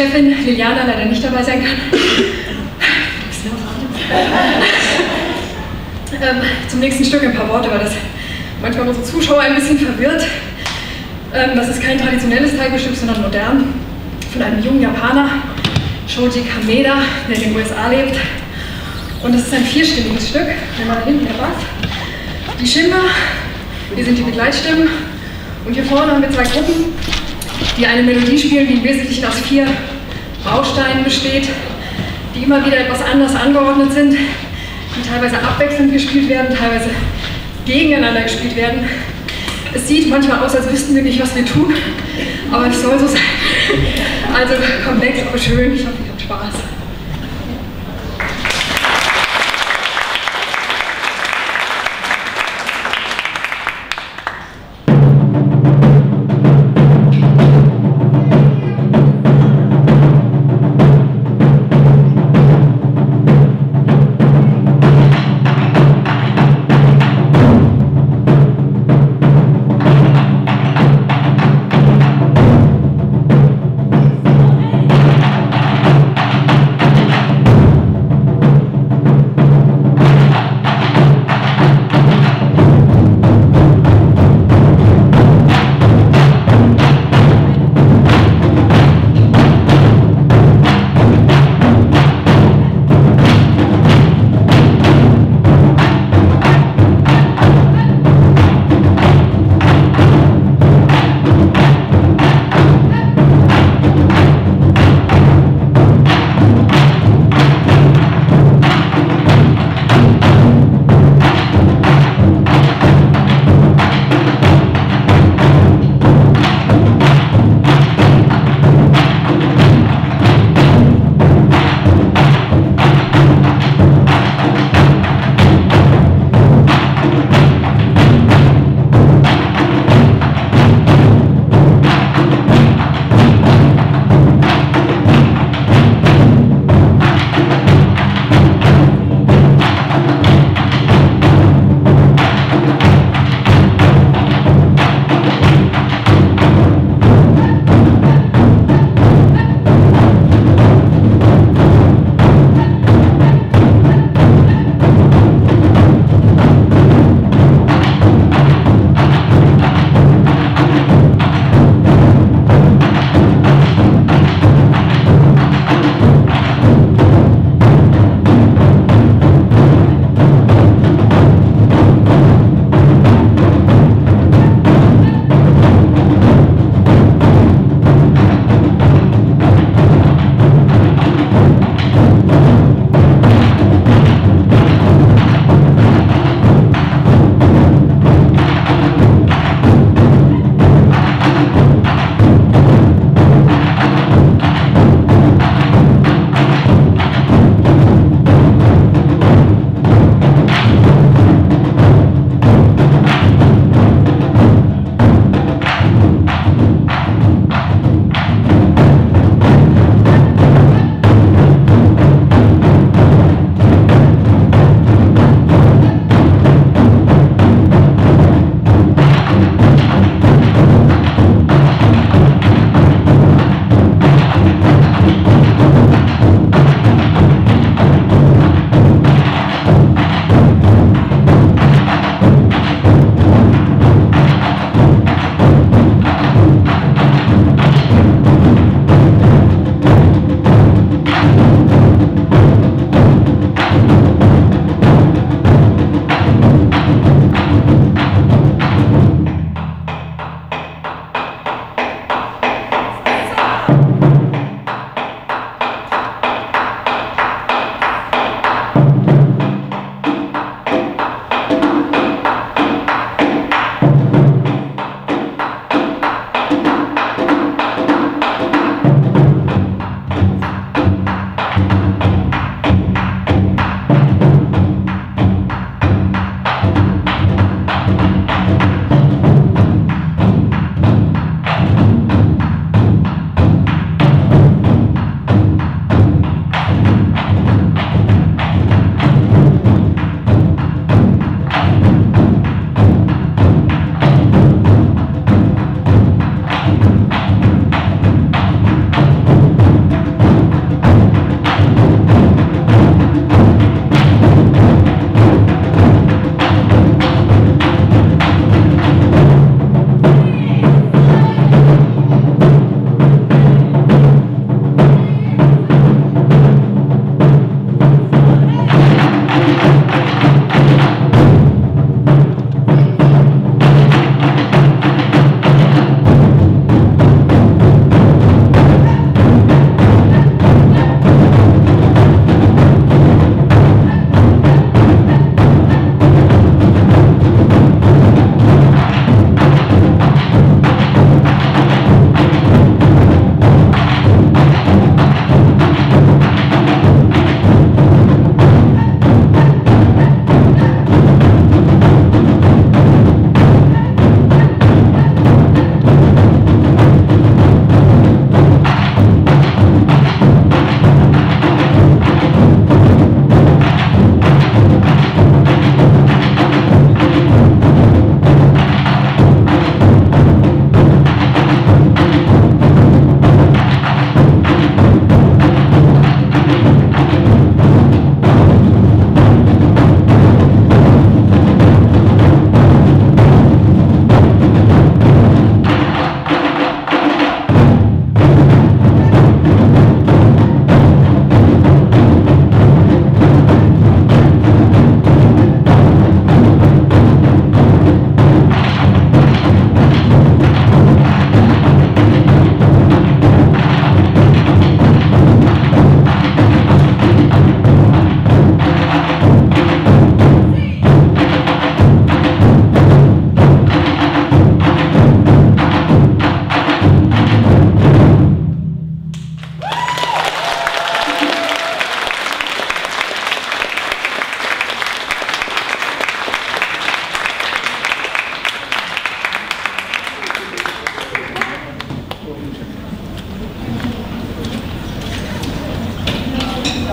Chefin Liliana leider nicht dabei sein kann. ähm, zum nächsten Stück ein paar Worte, weil das manchmal unsere Zuschauer ein bisschen verwirrt. Ähm, das ist kein traditionelles Taiko-Stück, sondern modern, von einem jungen Japaner, Shoji Kameda, der in den USA lebt. Und das ist ein vierstimmiges Stück, da hinten der Bass. Die Shimba, hier sind die Begleitstimmen. Und hier vorne haben wir zwei Gruppen, die eine Melodie spielen, die im Wesentlichen aus vier Bausteinen besteht, die immer wieder etwas anders angeordnet sind, die teilweise abwechselnd gespielt werden, teilweise gegeneinander gespielt werden. Es sieht manchmal aus, als wüssten wir nicht, was wir tun, aber es soll so sein. Also komplex, aber schön. Ich hoffe, ihr habt Spaß.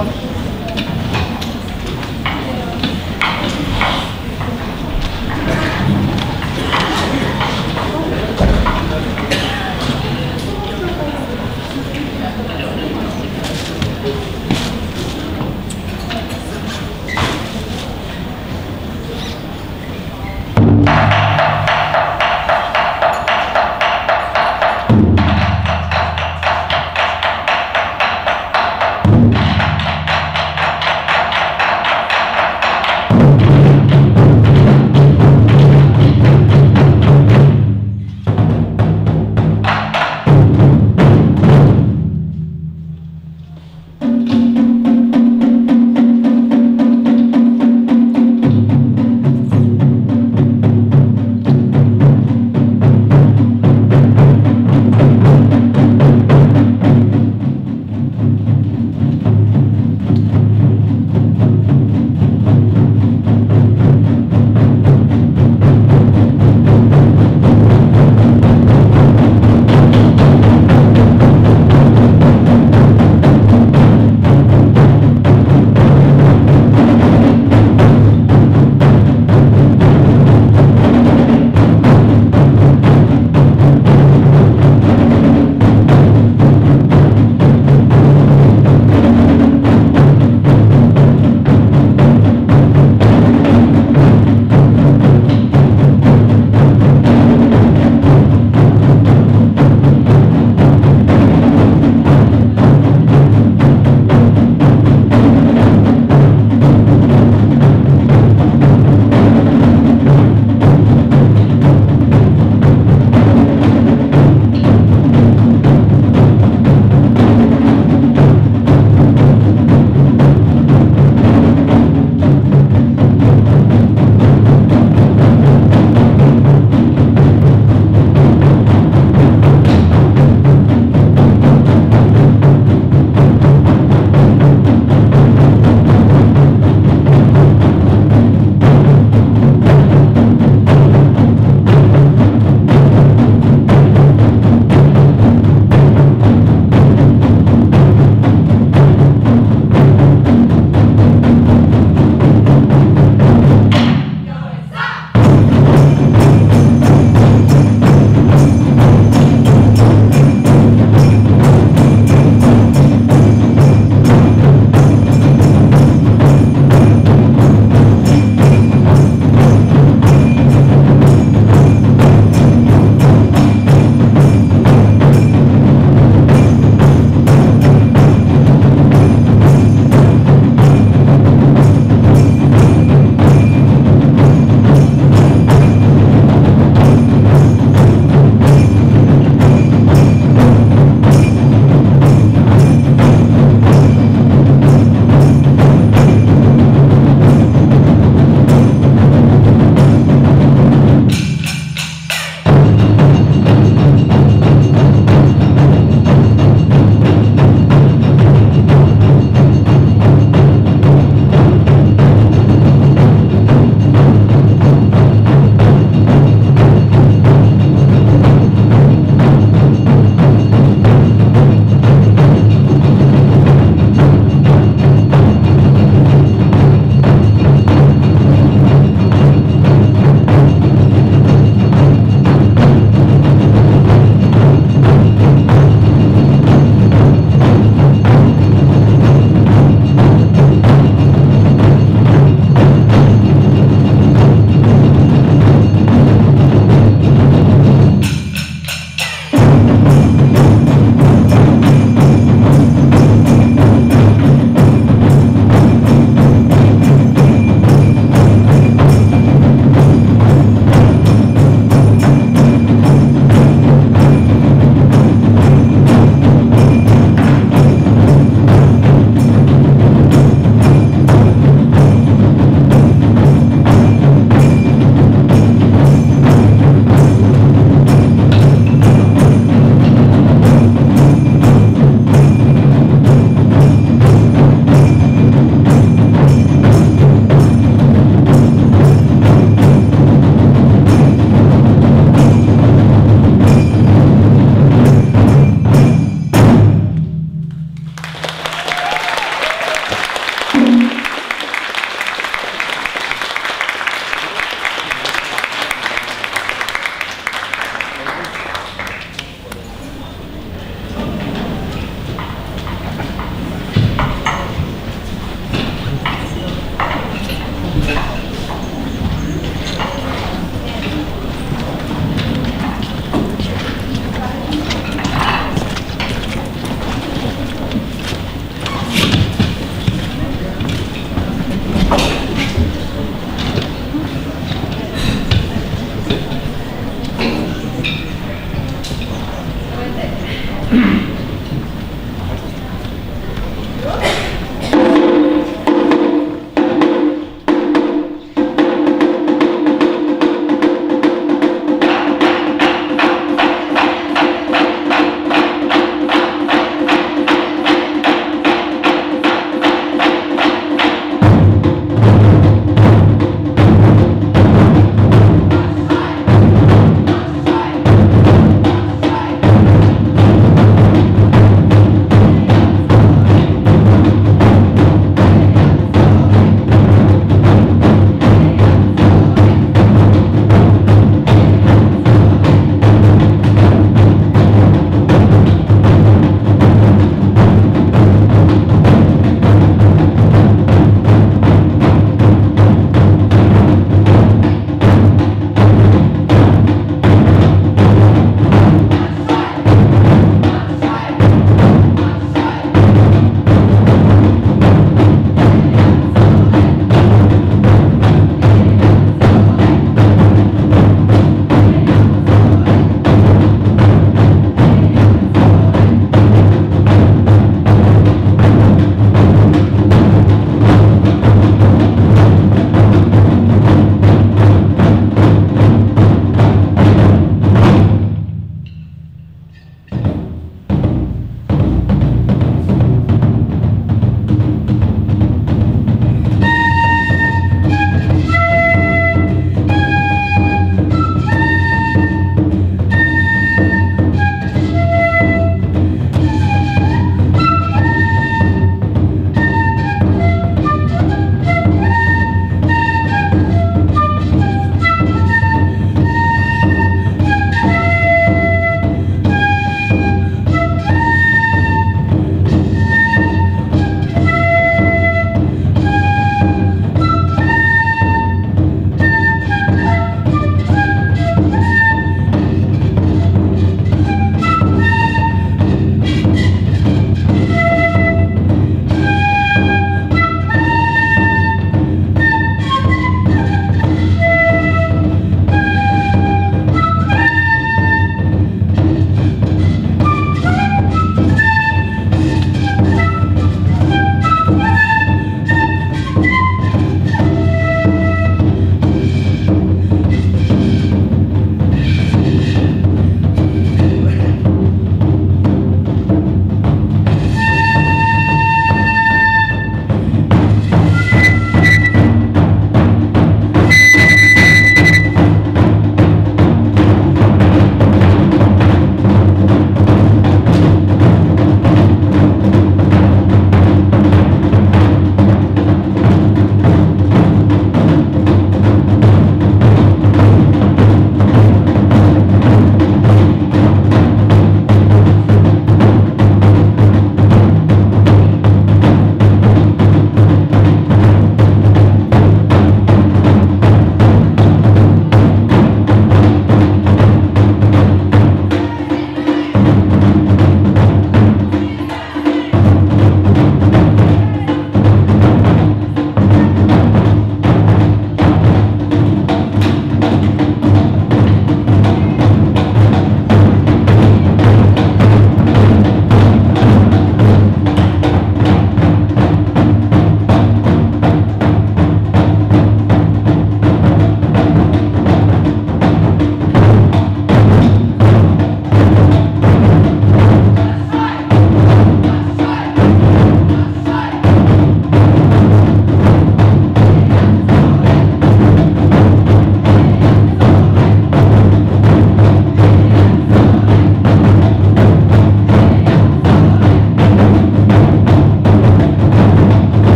我。